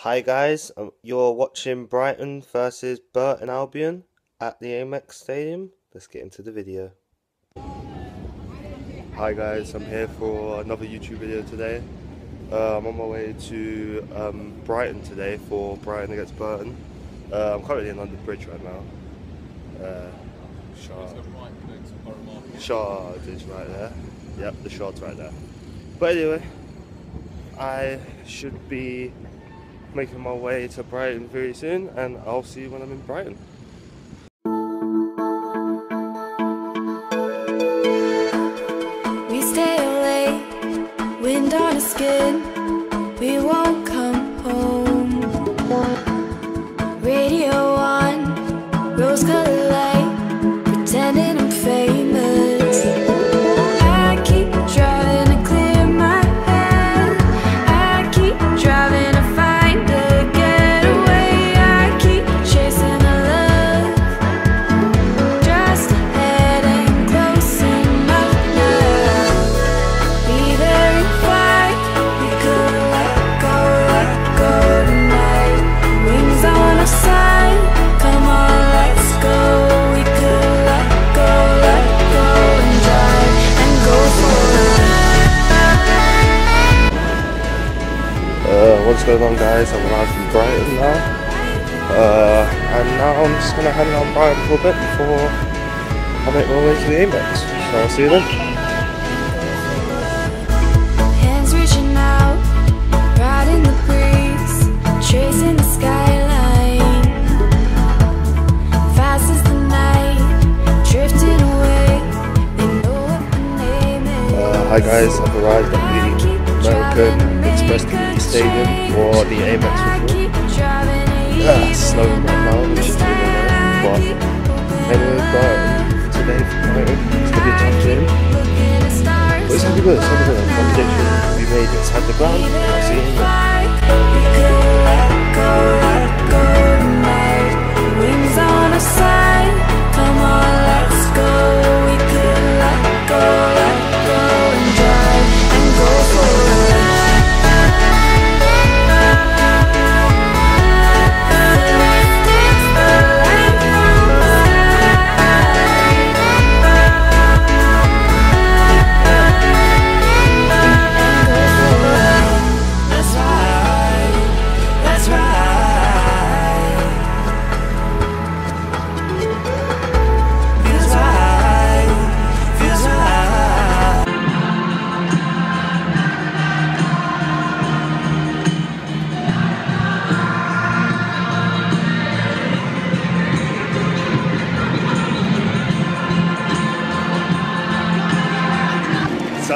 Hi guys, um, you're watching Brighton versus Burton Albion at the Amex Stadium. Let's get into the video. Hi guys, I'm here for another YouTube video today. Uh, I'm on my way to um, Brighton today for Brighton against Burton. Uh, I'm currently in London Bridge right now. Uh, Shard. Shard is right there. Yep, the Shard's right there. But anyway, I should be making my way to Brighton very soon, and I'll see you when I'm in Brighton. We stay awake, wind on our skin. Going on, guys? I'm live from Brighton now. Uh, and now I'm just gonna hang out in Brighton for a bit before I make my way to the Amex. So I'll see you then. Hands reaching out, riding the breeze, tracing the skyline. Fast as the night, drifting away. They know what my name is. Uh, hi guys, I've arrived at the American Express Stadium for the Amex football. Yeah, it's right now, which is really annoying, but anyway, Brighton today for Brighton. It's gonna be a tough game. But it's gonna be good, it's gonna be good. I'm prediction we made inside the ground. I'll see you in there.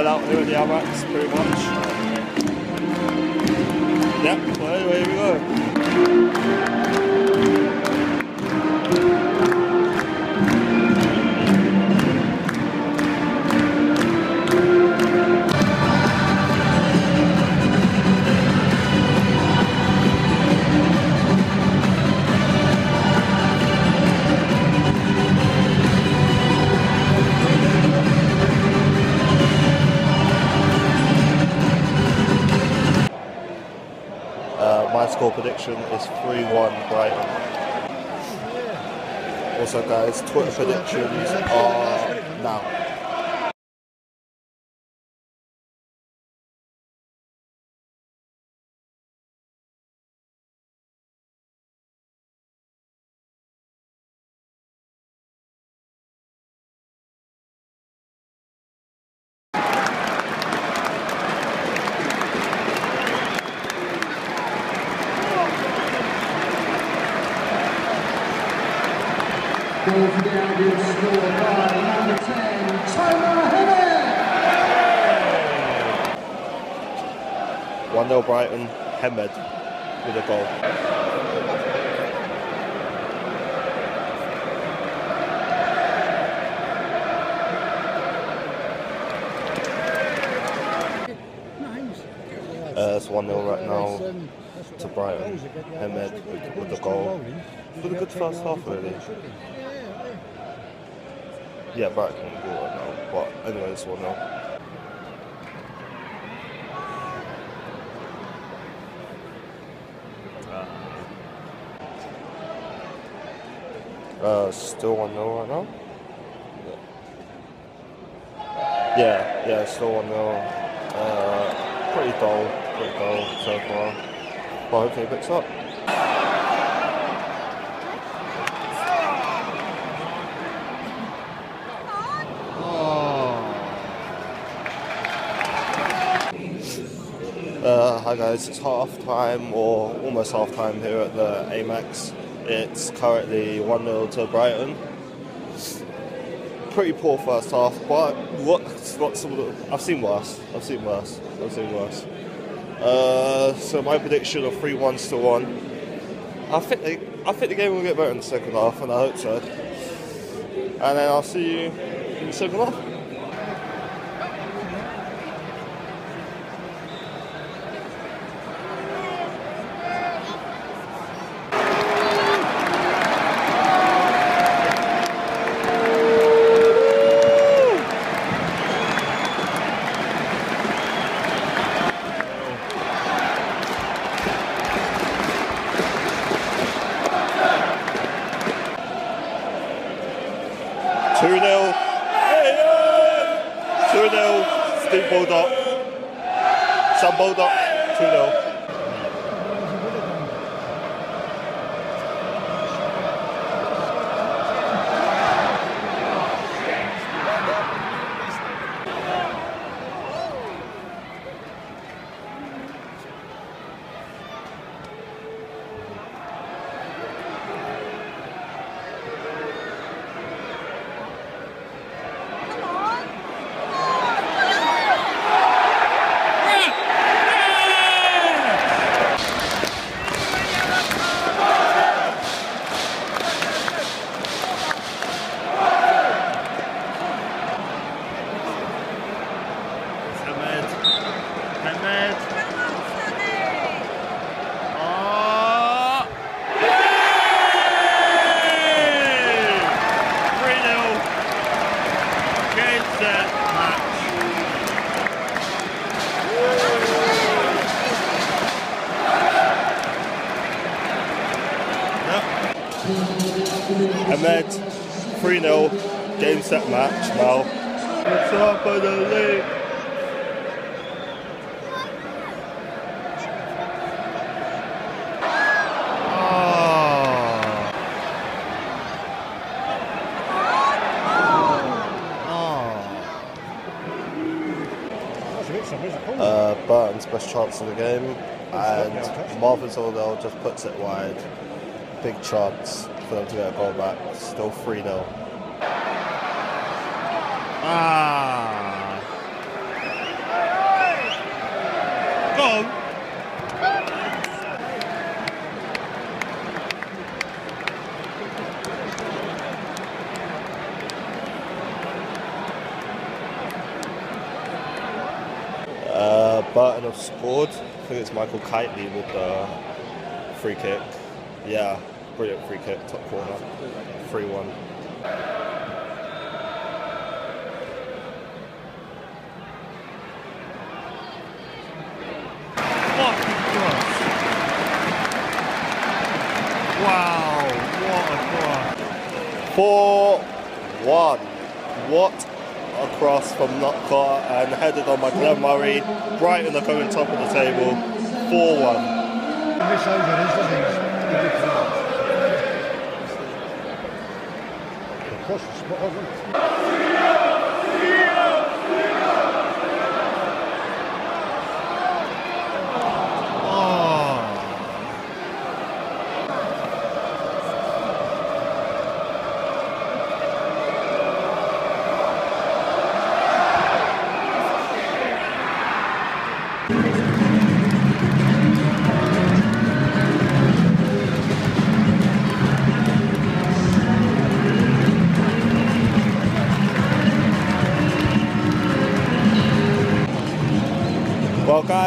Out here at the Amex, pretty much. Yep, well anyway, here we go. Is 3-1 Brighton. Also guys, Twitter predictions are now. Scored by number 10, Tomer Hemed. 1-0 Brighton, Hemed with a goal. Uh, it's 1-0 right now to Brighton. Hemed with, with the goal. It's been a good first half really. Yeah, back on board now. But anyway, it's 1 0. Uh, still 1 0 right now? Yeah, yeah, yeah still 1 0. Uh, pretty dull, pretty dull so far. But hopefully it picks up. Hi guys, it's half time or almost half time here at the Amex. It's currently 1 0 to Brighton. Pretty poor first half, but what, I've seen worse. I've seen worse. I've seen worse. Uh, so my prediction of 3 1 to 1. I think, they, I think the game will get better in the second half, and I hope so. And then I'll see you in the second half. Two 0 Two 0 Steve Baldock. Sam Baldock. Two 0 Ahmed. Ahmed. Oh. Three 0 Game set match. Ahmed. 3 0 Game set match now. It's up for the league. Uh, Burton's best chance of the game, and Marvin Sordell just puts it wide. Big chance for them to get a goal back. Still 3 0. Ah. Go on. Uh, Burton have scored. I think it's Michael Kightly with the free kick. Yeah, brilliant free kick, top corner. 3 1. What a cross. Wow, what a cross. 4 1. What a cross from Notcott and headed on by Glenn Murray. Brighton are coming top of the table. 4 1. kost morgens.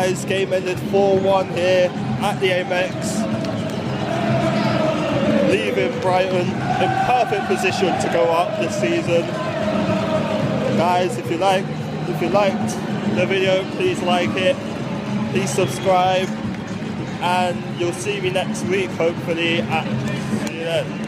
Guys, game ended 4 1 here at the Amex. Leaving Brighton in perfect position to go up this season. Guys, if you like, if you liked the video, please like it, please subscribe, and you'll see me next week, hopefully. At, see you then.